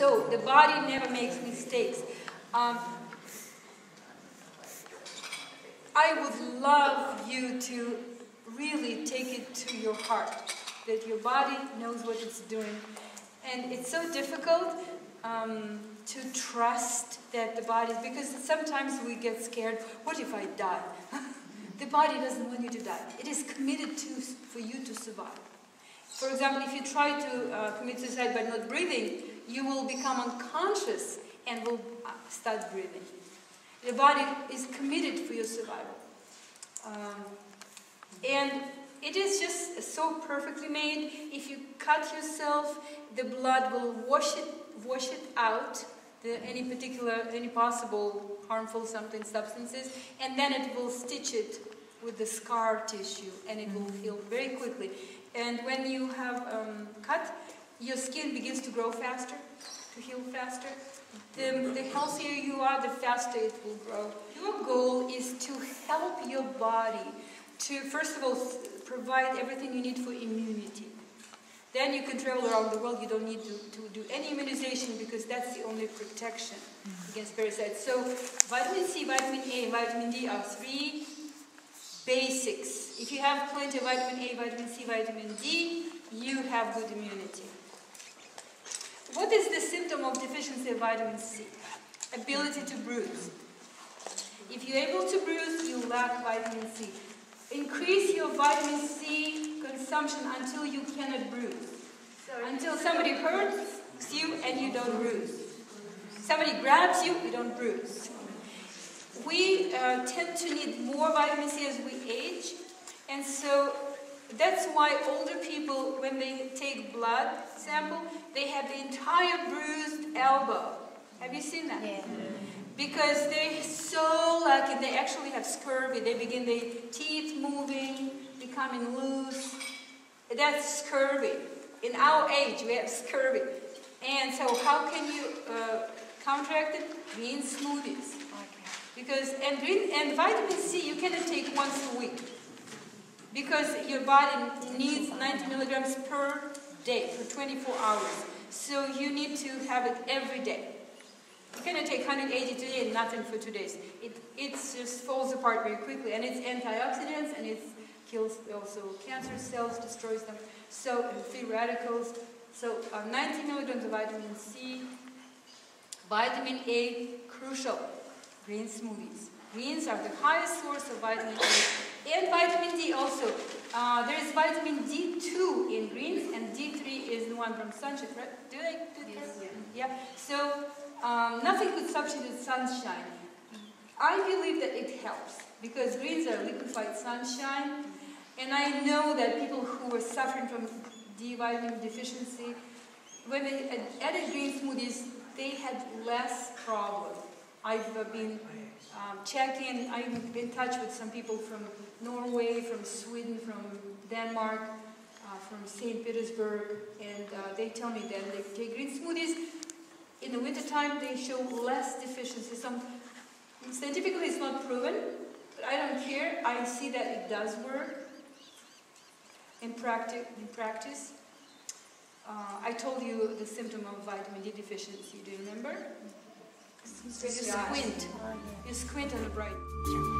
So the body never makes mistakes. Um, I would love you to really take it to your heart that your body knows what it's doing. And it's so difficult um, to trust that the body, because sometimes we get scared what if I die? the body doesn't want you to die, it is committed to, for you to survive. For example, if you try to uh, commit suicide by not breathing, you will become unconscious and will uh, start breathing. The body is committed for your survival. Um, and it is just so perfectly made. If you cut yourself, the blood will wash it, wash it out, the, any particular, any possible harmful something substances, and then it will stitch it with the scar tissue, and it will heal very quickly. And when you have um, cut, your skin begins to grow faster, to heal faster. The, the healthier you are, the faster it will grow. Your goal is to help your body to, first of all, provide everything you need for immunity. Then you can travel around the world. You don't need to, to do any immunization because that's the only protection mm. against parasites. So vitamin C, vitamin A, vitamin D are three basics. If you have plenty of vitamin A, vitamin C, vitamin D, you have good immunity. What is the symptom of deficiency of vitamin C? Ability to bruise. If you're able to bruise, you lack vitamin C. Increase your vitamin C consumption until you cannot bruise. Until somebody hurts you and you don't bruise. Somebody grabs you, you don't bruise. Uh, tend to need more vitamin C as we age, and so that's why older people, when they take blood sample, they have the entire bruised elbow. Have you seen that? Yeah because they're so lucky. They actually have scurvy. They begin their teeth moving, becoming loose. That's scurvy. In our age, we have scurvy. And so, how can you uh, counteract it? Green smoothies. Because and and vitamin C you cannot take once a week because your body needs 90 milligrams per day for 24 hours. So you need to have it every day. You cannot take 180 today and nothing for two days. It it just falls apart very quickly, and it's antioxidants, and it kills also cancer cells, destroys them. So free radicals. So uh, 90 milligrams of vitamin C, vitamin A, crucial. Green smoothies. Greens are the highest source of vitamin A, and vitamin D also. Uh, there is vitamin D2 in greens, and D3 is the one from sunshine, right? Do they? Do yes. Yeah. yeah. So um, nothing could substitute sunshine. I believe that it helps because greens are liquefied sunshine, and I know that people who were suffering from D vitamin deficiency, when they added green smoothies, they had less problem. I've been um, checking, I'm in touch with some people from Norway, from Sweden, from Denmark, uh, from St. Petersburg, and uh, they tell me that they take green smoothies, in the wintertime, they show less deficiency. Some, scientifically, it's not proven, but I don't care. I see that it does work in, practi in practice. Uh, I told you the symptom of vitamin D deficiency. Do you remember? You squint. You squint on the bright.